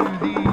to the